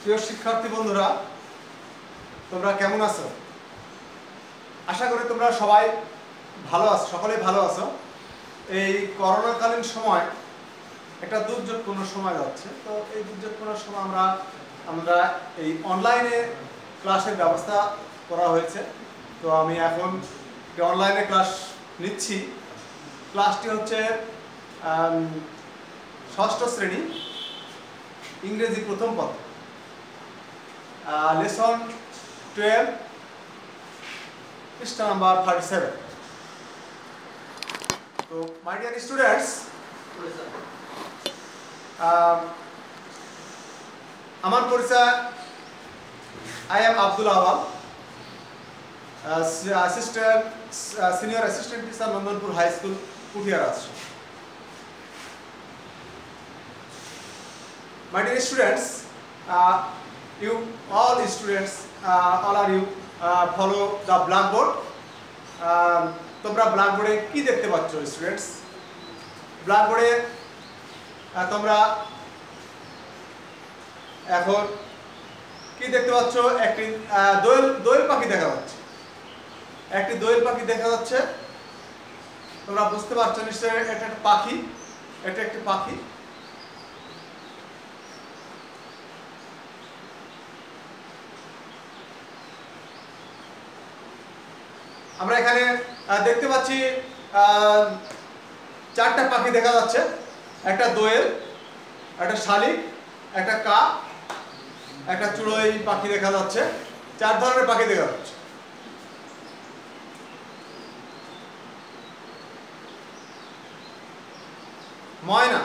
প্রিয় শিক্ষার্থী বন্ধুরা, তোমরা কেমন আছো? আশা করি তোমরা সবাই ভালো আছো সকলে ভালো আছো। এই করোনাকালীন সময় একটা দুর্যোগপূর্ণ সময় যাচ্ছে। তো এই দুর্যোগপূর্ণ সময় আমরা আমরা এই অনলাইনে ক্লাসের ব্যবস্থা করা হয়েছে। তো আমি এখন অনলাইনে ক্লাস নিচ্ছি ক্লাসটি হচ্ছে ষষ্ঠ শ্রেণি, ইংরেজি প্রথম পত্র লেসন টুয়েলভ পৃষ্ঠা নাম্বার থার্টি সেভেন তো মাই ডিয়ার স্টুডেন্টস আমার পরিচয় I am Abdul Awal assistant senior assistant teacher Nandanpur high school Puthia রাষ্ট্র My dear students, uh, you all students, uh, all are you uh, follow the. Um, তোমরা ব্ল্যাকবোর্ডে কি দেখতে পাচ্ছ students ব্ল্যাকবোর্ডে তোমরা এখন কি দেখতে পাচ্ছ? একটি দোয়েল দোয়েল পাখি দেখা যাচ্ছে। একটি দোয়েল পাখি দেখা যাচ্ছে। তোমরা বুঝতে পারছ নিশ্চয়ই এটা একটা পাখি। এটা একটি পাখি। আমরা এখানে দেখতে পাচ্ছি চারটা পাখি দেখা যাচ্ছে। একটা দোয়েল, একটা শালিক, একটা কাক, একটা চুড়োই পাখি দেখা যাচ্ছে, চার ধরনের পাখি দেখা যাচ্ছে। Myna.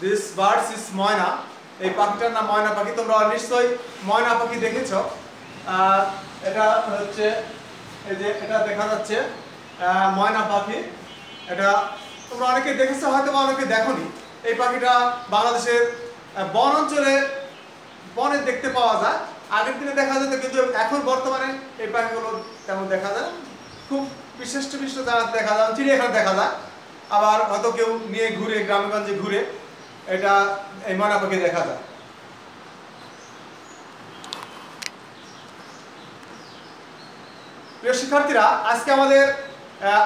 This birds is myna. এই পাখিটার নাম ময়না পাখি। তোমরা নিশ্চয়ই ময়না পাখি দেখেছ। এটা হচ্ছে, এই যে এটা দেখা যাচ্ছে ময়না পাখি। এটা তোমরা অনেকে দেখেছ হয়তো বা অনেকে দেখোনি। এই পাখিটা বাংলাদেশের বন অঞ্চলে বনে দেখতে পাওয়া যায়। আগের দিনে দেখা যেত, কিন্তু এখন বর্তমানে এই পাখিগুলো তেমন দেখা যায় খুব বিশিষ্ট বিশিষ্ট জায়গাতে দেখা যায়, চিড়িয়াখানা দেখা যায়। আবার হয়তো কেউ নিয়ে ঘুরে, গ্রামেগঞ্জে ঘুরে এটা এই ময়না পাখি দেখা যায়। প্রিয় শিক্ষার্থীরা, আজকে আমাদের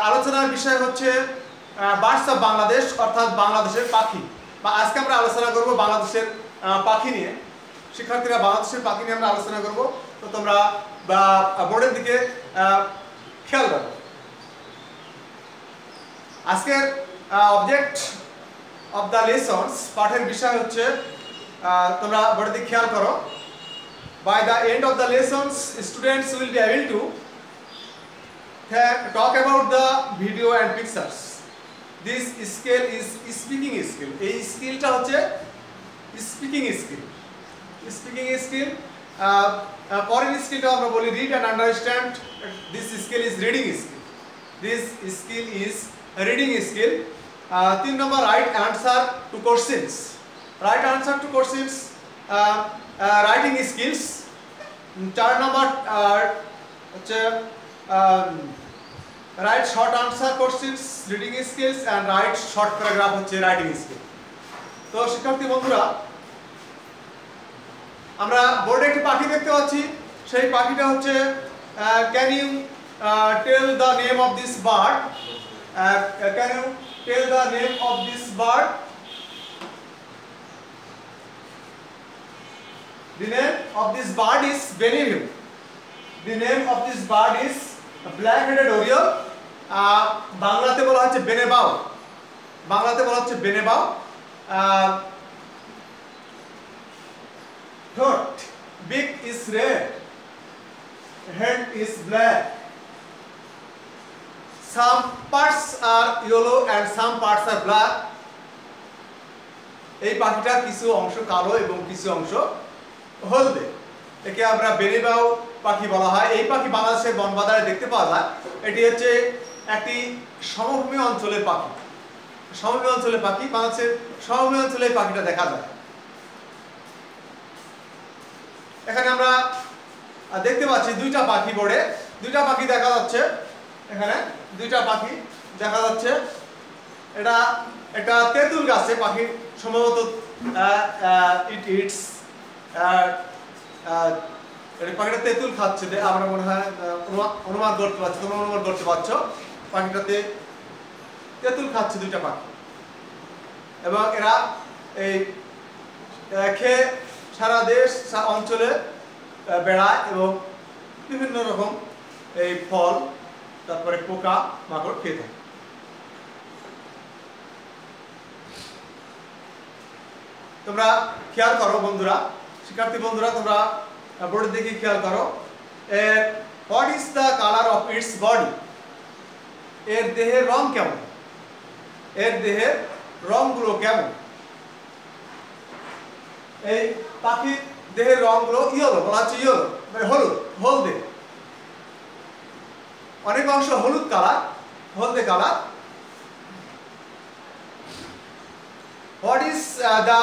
আলোচনার বিষয় হচ্ছে বার্ডস অফ বাংলাদেশ, অর্থাৎ বাংলাদেশের পাখি। বা আজকে আমরা আলোচনা করব বাংলাদেশের পাখি নিয়ে। শিক্ষার্থীরা বাংলাদেশের পাখি নিয়ে আমরা আলোচনা করব। তো তোমরা, বা, বোর্ডের দিকে খেয়াল রাখো। আজকের অবজেক্ট অফ দ্য লেসন্স পাঠের বিষয় হচ্ছে তোমরা বোর্ডের দিকে খেয়াল করো। The end of the lessons, students will be able to ta- talk about the video and pictures this skill is speaking skill এই স্কিলটা হচ্ছে স্পিকিং স্কিল স্পিকিং স্কিল পরের স্কিলটা আমরা বলি read and understand this skill is reading skill this skill is reading skill তিন নম্বর write answer to questions write answer to questions writing skills চার নম্বর হচ্ছে write short answer questions reading skills and write short paragraph হচ্ছে writing skill তো শিক্ষার্থী বন্ধুরা, আমরা বোর্ডে একটি পাখি দেখতে পাচ্ছি সেই পাখিটা হচ্ছে can you tell the name of this bird can you tell the name of this bird The name of this bird is Beneville. The name of this bird is black-headed oriole. বাংলাতে বলা হচ্ছে বেনেবাও বাংলাতে বলা হচ্ছে বেনেবাও throat beak is red head is black some parts are yellow and some parts are black এই পাখিটার কিছু অংশ কালো এবং কিছু অংশ হলদে। একে আমরা বেনিবাউ পাখি বলা হয়। এই পাখি বাংলাদেশের বনবাজারে দেখতে পাওয়া যায়। এটি হচ্ছে একটি সমভূমি অঞ্চলের পাখি। সমভূমি অঞ্চলের পাখি বাংলাদেশের সমভূমি অঞ্চলে পাখিটা দেখা যায়। এখানে আমরা দেখতে পাচ্ছি দুইটা পাখি বোর্ডে। দুইটা পাখি দেখা যাচ্ছে এখানে। দুইটা পাখি দেখা যাচ্ছে। এটা একটা তেঁতুল গাছে পাখি সম্ভবত ইট ইটস পাখিটা তেঁতুল খাচ্ছে। আমরা মনে হয় অনুমান করতে পারছি, তোমরা অনুমান করতে পারছ। পাখিটাতে তেঁতুল খাচ্ছে দুইটা পাখি। এবং এরা এই খেয়ে সারা দেশ অঞ্চলে বেড়ায় এবং বিভিন্ন রকম এই ফল, তারপরে পোকা, মাকড় খেয়ে থাকে। তোমরা খেয়াল করো বন্ধুরা, শিক্ষার্থী বন্ধুরা, তোমরা বোর্ডের দিকে খেয়াল করো what is the colour of its body এর দেহের রং কেমন? এর দেহের রংগুলো কেমন? এই পাখির দেহের রংগুলো ইয়েলো বলা হচ্ছে ইয়েলো মানে হলুদ হলদে। অনেক অংশ হলুদ কালার হলদে colour. Uh, the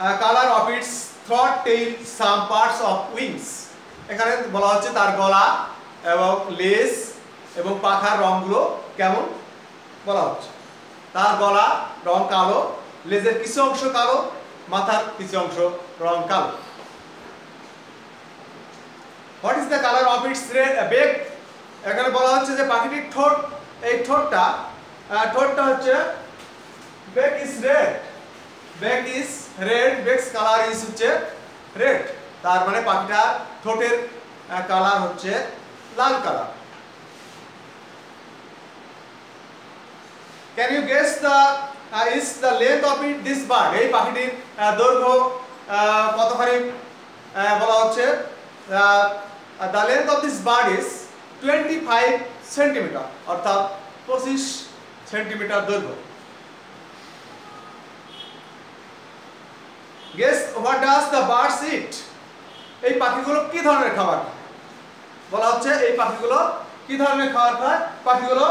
uh, color of its throat, tail, some parts of wings? এখানে বলা হচ্ছে তার গলা এবং লেজ। এবং পাখার রংগুলো কেমন বলা হচ্ছে। তার গলা রং কালো, লেজের কিছু অংশ কালো, মাথার কিছু অংশ রং কালো। What is the colour of its beak এখানে বলা হচ্ছে যে পাখিটির ঠোঁট, এই ঠোঁটটা ঠোঁটটা হচ্ছে beak is red beak is red beak's colour is হচ্ছে রেড তার মানে পাখিটা ঠোঁটের কালার হচ্ছে লাল colour can you guess the is the length of it this bird এই পাখিটির আহ, দৈর্ঘ্য আহ, কতখানি? আহ, বলা হচ্ছে the length of this bird is twenty five centimetre অর্থাৎ পঁচিশ সেন্টিমিটার দৈর্ঘ্য। Guess what does the birds eat এই পাখিগুলো কি ধরনের খাবার বলা হচ্ছে এই পাখিগুলো কি ধরনের খাবার খায়? পাখিগুলো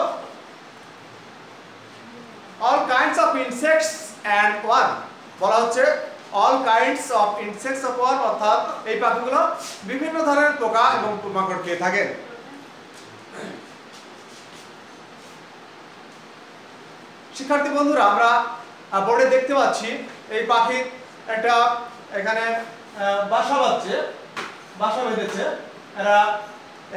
all kinds of insects and worm বলা হচ্ছে all kinds of insects of worm অর্থাৎ এই পাখিগুলো বিভিন্ন ধরনের পোকা এবং পোকামাকড় খেয়ে থাকেন শিক্ষার্থী বন্ধুরা, আমরা বোর্ডে দেখতে পাচ্ছি এই পাখির একটা এখানে বাসা বাঁধছে, বাসা বেঁধেছে। এরা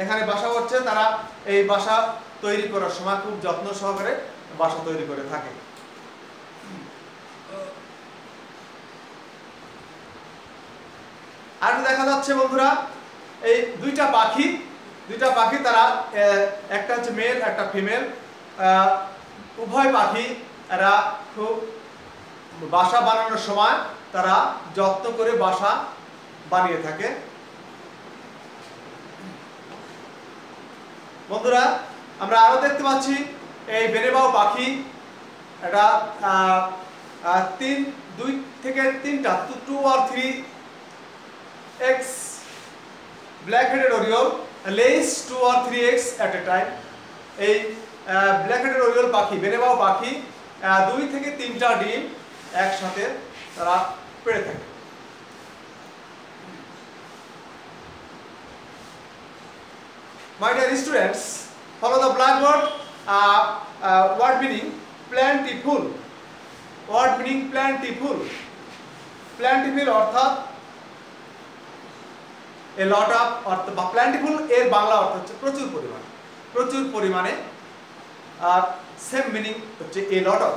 এখানে বাসা করছে, তারা এই বাসা তৈরি করার সময় খুব যত্ন সহকারে বাসা তৈরি করে থাকে। আর দেখা যাচ্ছে বন্ধুরা, এই দুইটা পাখি দুইটা পাখি তারা একটা হচ্ছে মেল একটা ফিমেল উভয় পাখি এরা খুব বাসা বানানোর সময় তারা যত্ন করে বাসা বানিয়ে থাকে। বন্ধুরা, আমরা আরও দেখতে পাচ্ছি এই বেনেবাও পাখি এটা তিন দুই থেকে তিনটা two two or three eggs black headed oriole lays two or three eggs at a time এই ব্ল্যাক হেডেড ওরিওল পাখি বেনেবাও পাখি দুই থেকে তিনটা ডিম একসাথে তারা পেড়ে থাকে My dear students, follow the blackboard. Uh, uh, word meaning plentiful. Word meaning plentiful. Plentiful অর্থাৎ a lot of অর্থ বা plentiful এর বাংলা অর্থ হচ্ছে প্রচুর পরিমাণে প্রচুর পরিমাণে আর সেম মিনিং হচ্ছে a lot of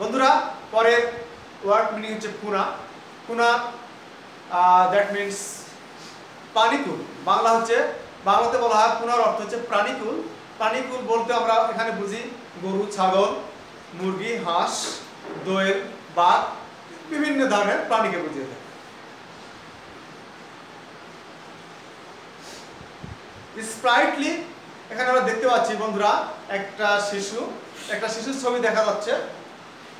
বন্ধুরা পরের ওয়ার্ড মিনিং হচ্ছে পুনা পুনা দ্যাট মিনস প্রাণীকুল বাংলা হচ্ছে, বাংলাতে বলা হয় পুনার অর্থ হচ্ছে প্রাণীকুল। প্রাণীকুল বলতে আমরা এখানে বুঝি গরু, ছাগল, মুরগি, হাঁস, দোয়েল, বাঘ, বিভিন্ন ধরনের প্রাণীকে বুঝিয়ে থাকে। স্প্রাইটলি এখানে আমরা দেখতে পাচ্ছি বন্ধুরা, একটা শিশু, একটা শিশুর ছবি দেখা যাচ্ছে।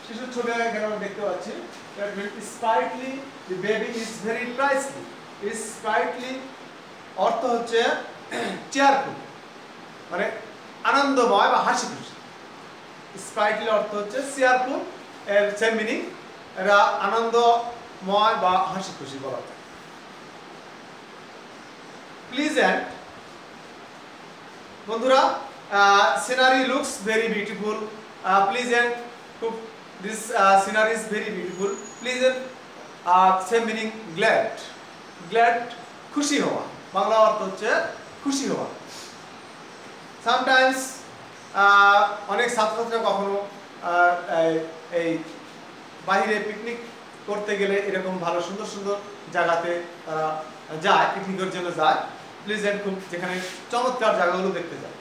শিশুর ছবি এখানে আমরা দেখতে পাচ্ছি। That baby sprightly, the baby sprightly অর্থ হচ্ছে চেয়ারফুল মানে আনন্দময় বা হাসি খুশি। স্প্রাইটলি অর্থ হচ্ছে চেয়ারফুল এর সেম মিনিং এরা আনন্দময় বা হাসি খুশি বলা যায় প্লিজেন্ট বন্ধুরা scenery looks very beautiful pleasant খুব this scenery is very beautiful pleasant same meaning glad glad খুশি হওয়া। বাংলা অর্থ হচ্ছে খুশি হওয়া। সামটাইমস অনেক ছাত্রছাত্রীরা কখনো এই- বাহিরে পিকনিক করতে গেলে এরকম ভালো সুন্দর সুন্দর জায়গাতে তারা যায় পিকনিকের জন্য যায়। প্লিজেন্ট খুব যেখানে চমৎকার জায়গাগুলো দেখতে যায়।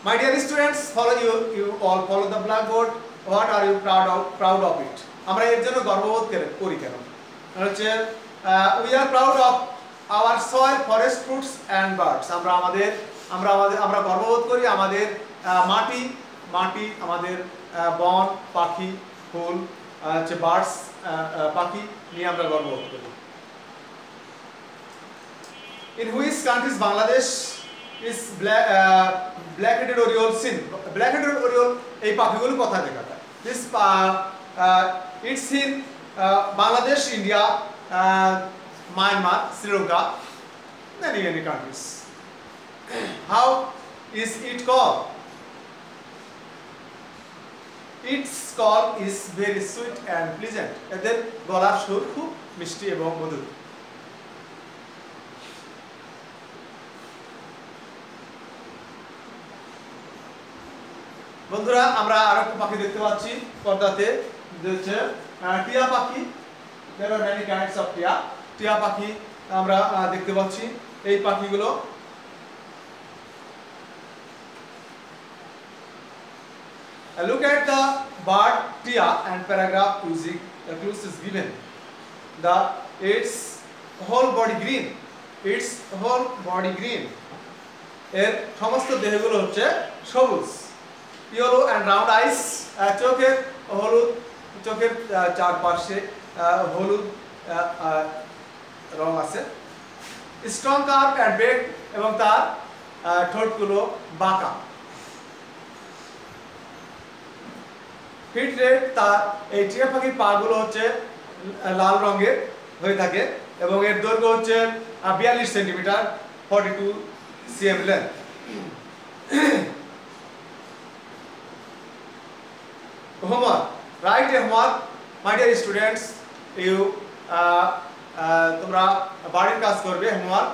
My dear students, follow you, you all follow the blackboard. What are you proud of, proud of it? আমরা এর জন্য গর্ববোধ করে- কেন হচ্ছে we are proud of our soil forest fruits and birds আমরা আমাদের আমরা আমাদের আমরা গর্ববোধ করি আমাদের মাটি মাটি আমাদের বন পাখি ফুল হচ্ছে বার্ডস পাখি নিয়ে আমরা গর্ববোধ করি In which countries Bangladesh is black uh, black-headed oriole seen? Black-headed oriole এই পাখিগুলো কোথায় দেখা যায়? This uh, uh, it's in uh, Bangladesh, India, uh, Myanmar, Sri Lanka, many many countries. How is it called? Its call is very sweet and pleasant. এদের গলার সুর খুব মিষ্টি এবং মধুর। বন্ধুরা, আমরা আর একটা পাখি দেখতে পাচ্ছি পর্দাতে। হচ্ছে টিয়া পাখি। টিয়া। টিয়া পাখি আমরা দেখতে পাচ্ছি। এই পাখিগুলো look at the bird tiya and paragraph using the clues is given the its whole body green its whole body green এর সমস্ত দেহগুলো হচ্ছে সবুজ। ইয়েলো অ্যান্ড রাউন্ড আইস চোখের হলুদ, চোখের চারপাশে হলুদ রং আছে। স্ট্রং কার্ভ অ্যান্ড বেক এবং তার ঠোঁটগুলো বাঁকা। হিট রেট তার, এই টিয়া পাখির পাগুলো হচ্ছে লাল রঙের হয়ে থাকে এবং এর দৈর্ঘ্য হচ্ছে বিয়াল্লিশ centimetre forty two cm length homework write a homework my dear students you uh, uh, তোমরা বাড়ির কাজ করবে homework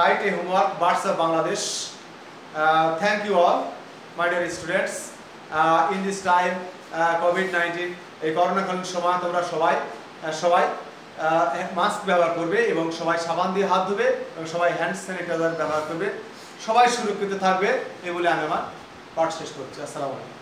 write a homework of Bangladesh thank you all my dear students in this time Covid nineteen এই করোনাকালীন সময় তোমরা সবাই সবাই মাস্ক ব্যবহার করবে এবং সবাই সাবান দিয়ে হাত ধুবে এবং সবাই হ্যান্ড স্যানিটাইজার ব্যবহার করবে। সবাই সুরক্ষিত থাকবে এই বলে আমি আমার পাঠ শেষ করছি। আসসালামু আলাইকুম।